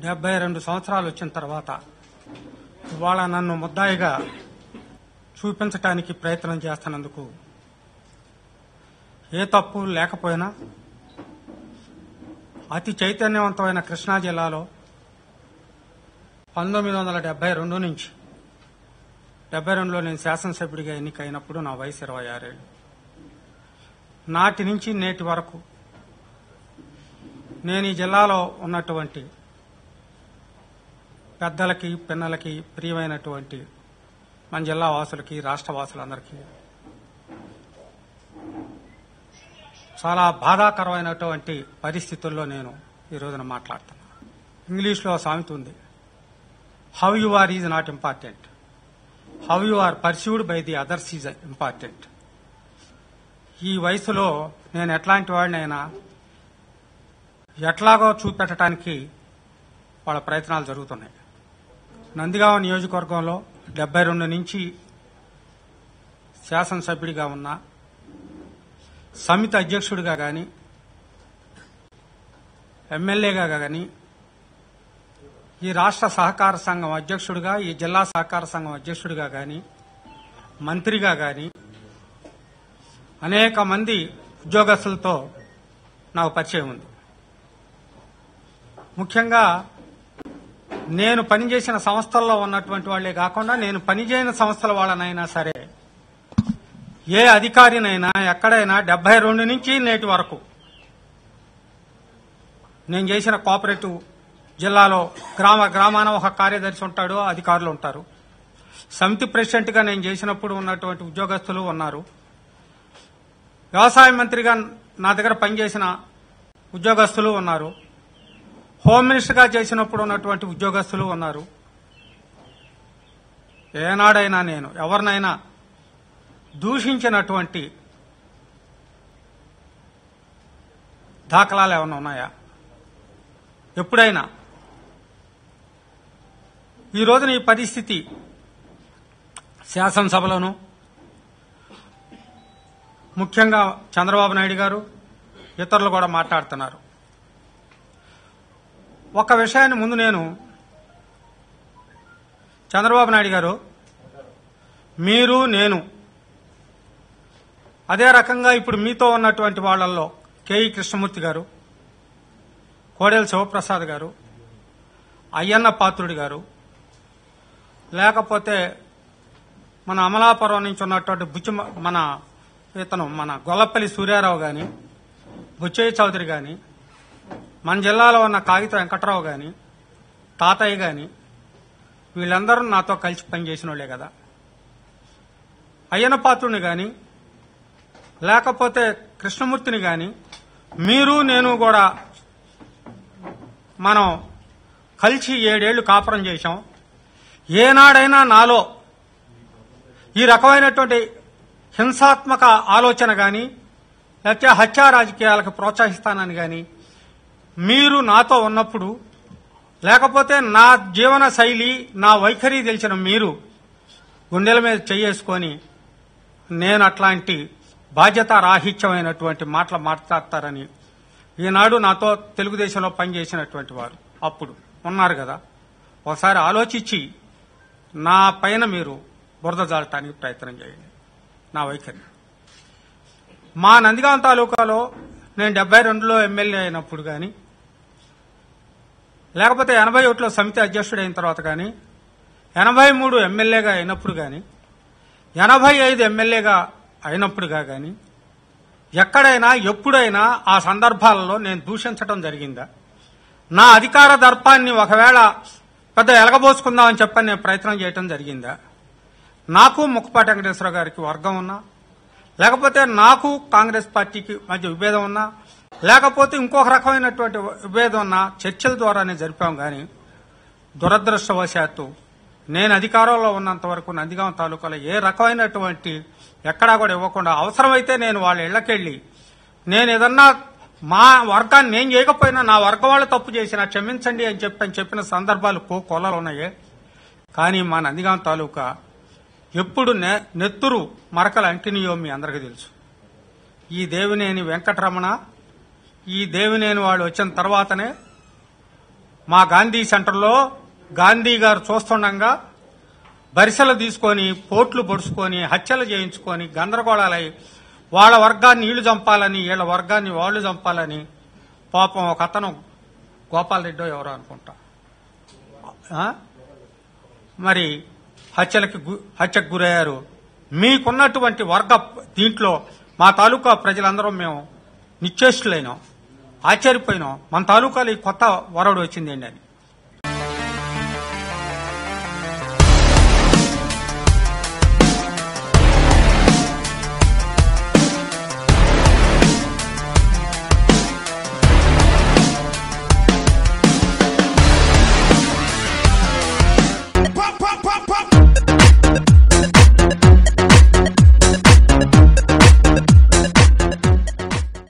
డెబ్బై రెండు సంవత్సరాలు వచ్చిన తర్వాత ఇవాళ నన్ను ముద్దాయిగా చూపించటానికి ప్రయత్నం చేస్తున్నందుకు ఏ తప్పు లేకపోయినా అతి చైతన్యవంతమైన కృష్ణా జిల్లాలో పంతొమ్మిది వందల డెబ్బై రెండు నుంచి డెబ్బై రెండులో నేను శాసనసభ్యుడిగా ఎన్నికైనప్పుడు నా వయసు ఇరవై ఆరేళ్ళు. నాటి నుంచి నేటి వరకు నేను ఈ జిల్లాలో ఉన్నటువంటి పెద్దలకి పిన్నలకి ప్రియమైనటువంటి మన జిల్లా వాసులకి రాష్ట్ర వాసులందరికీ చాలా బాధాకరమైనటువంటి పరిస్థితుల్లో నేను ఈ రోజున మాట్లాడుతున్నాను ఇంగ్లీష్లో సామెత ఉంది how you are is not important how you are perceived by the others is important ఈ వయసులో నేను ఎట్లాంటి వాడినైనా ఎట్లాగో చూపెట్టడానికి వాళ్ళ ప్రయత్నాలు జరుగుతున్నాయి. నందిగామ నియోజకవర్గంలో డెబ్బై రెండు నుంచి శాసనసభ్యుడిగా ఉన్న సమితి అధ్యక్షుడిగా కానీ ఎమ్మెల్యేగా కానీ ఈ రాష్ట్ర సహకార సంఘం అధ్యక్షుడిగా ఈ జిల్లా సహకార సంఘం అధ్యక్షుడిగా కానీ మంత్రిగా కానీ అనేక మంది ఉద్యోగస్తులతో నాకు పరిచయం ఉంది. ముఖ్యంగా నేను పనిచేసిన సంస్థల్లో ఉన్నటువంటి వాళ్ళే కాకుండా నేను పనిచేయని సంస్థల వాళ్ళనైనా సరే ఏ అధికారినైనా ఎక్కడైనా డెబ్బై రెండు నుంచి నేటి వరకు నేను చేసిన కోఆపరేటివ్ జిల్లాలో గ్రామ గ్రామాన ఒక కార్యదర్శి ఉంటాడు అధికారులు ఉంటారు. సమితి ప్రెసిడెంట్గా నేను చేసినప్పుడు ఉన్నటువంటి ఉద్యోగస్తులు ఉన్నారు. వ్యవసాయ మంత్రిగా నా దగ్గర పనిచేసిన ఉద్యోగస్తులు ఉన్నారు. హోమ్ మినిస్టర్గా చేసినప్పుడు ఉన్నటువంటి ఉద్యోగస్తులు ఉన్నారు. ఏనాడైనా నేను ఎవరినైనా దూషించినటువంటి దాఖలాలు ఏమైనా ఉన్నాయా? ఎప్పుడైనా? ఈ రోజున ఈ పరిస్థితి శాసనసభలోను ముఖ్యంగా చంద్రబాబు నాయుడు గారు ఇతరులు కూడా మాట్లాడుతున్నారు. ఒక విషయాన్ని ముందు నేను చంద్రబాబు నాయుడు గారు మీరు నేను అదే రకంగా ఇప్పుడు మీతో ఉన్నటువంటి వాళ్ళల్లో కేఈ కృష్ణమూర్తి గారు కోడెల శివప్రసాద్ గారు అయ్యన్న పాత్రుడి గారు లేకపోతే మన అమలాపురం నుంచి ఉన్నటువంటి బుచ్చి మన ఇతను మన గొల్లపల్లి సూర్యారావు గాని బుచ్చయ్య చౌదరి గాని మన జిల్లాలో ఉన్న కాగిత వెంకట్రావు గాని తాతయ్య గాని వీళ్ళందరూ నాతో కలిసి పనిచేసిన వాళ్ళే కదా. అయ్యన పాత్రుని గాని లేకపోతే కృష్ణమూర్తిని గాని మీరు నేను కూడా మనం కలిసి ఏడేళ్ళు కాపురం చేశాం. ఏనాడైనా నాలో ఈ రకమైనటువంటి హింసాత్మక ఆలోచన గాని లేకపోతే హత్యా రాజకీయాలకు ప్రోత్సహిస్తానని కానీ మీరు నాతో ఉన్నప్పుడు లేకపోతే నా జీవన శైలి నా వైఖరి తెలిసిన మీరు గుండెల మీద చెయ్యేసుకొని నేను అట్లాంటి బాధ్యత రాహిత్యమైనటువంటి మాటలు మాట్లాడతారని ఈనాడు నాతో తెలుగుదేశంలో పనిచేసినటువంటి వారు. అప్పుడు ఉన్నారు కదా. ఒకసారి ఆలోచించి నా పైన మీరు బురద జాలటానికి ప్రయత్నం చేయండి. నా వైఖరి. మా నందిగాం తాలూకాలో నేను డెబ్బై రెండులో ఎమ్మెల్యే అయినప్పుడు కానీ లేకపోతే ఎనభై ఒకటిలో సమితి అధ్యక్షుడు అయిన తర్వాత కానీ ఎనభై మూడు ఎమ్మెల్యేగా అయినప్పుడు కానీ ఎనభై ఐదు ఎమ్మెల్యేగా అయినప్పుడుగా కానీ ఎక్కడైనా ఎప్పుడైనా ఆ సందర్భాలలో నేను దూషించడం జరిగిందా? నా అధికార దర్పాన్ని ఒకవేళ పెద్ద ఎలగబోసుకుందామని చెప్పని నేను ప్రయత్నం చేయటం జరిగిందా? నాకు ముక్కపాటి వెంకటేశ్వర గారికి వర్గం ఉన్నా లేకపోతే నాకు కాంగ్రెస్ పార్టీకి మధ్య విభేదం ఉన్నా లేకపోతే ఇంకొక రకమైనటువంటి విభేదం ఉన్నా చర్చల ద్వారానే జరిపాం కానీ దురదృష్టవశాత్తు నేను అధికారంలో ఉన్నంత వరకు నందిగాం తాలూకాలో ఏ రకమైనటువంటి ఎక్కడా కూడా ఇవ్వకుండా అవసరమైతే నేను వాళ్ళ ఇళ్ళకెళ్ళి నేను ఏదన్నా మా వర్గాన్ని నేను చేయకపోయినా నా వర్గం వాళ్ళు తప్పు చేసినా క్షమించండి అని చెప్పని చెప్పిన సందర్భాలు కో కొలలు ఉన్నాయి. కానీ మా నందిగాం తాలూకా ఎప్పుడు నె- నెత్తురు మరకలు అంటినయో మీ అందరికీ తెలుసు. ఈ దేవినేని వెంకటరమణ ఈ దేవినేని వాళ్ళు వచ్చిన తర్వాతనే మా గాంధీ సెంటర్లో గాంధీ గారు చూస్తుండగా బరిసెలు తీసుకొని పోట్లు పొడుచుకొని హత్యలు చేయించుకొని గందరగోళాలై వాళ్ళ వర్గాన్ని వీళ్ళు చంపాలని వీళ్ళ వర్గాన్ని వాళ్ళు చంపాలని పాపం ఒక అతను గోపాల్ రెడ్డో ఎవరో అనుకుంటా. మరి హత్యలకు గు- హత్యకు గురయ్యారు. మీకున్నటువంటి వర్గ దీంట్లో మా తాలూకా ప్రజలందరం మేము నిశ్చేష్లైనాం ఆశ్చర్యపోయినాం. మన తాలూకాలో ఈ కొత్త వరడు వచ్చిందండి అని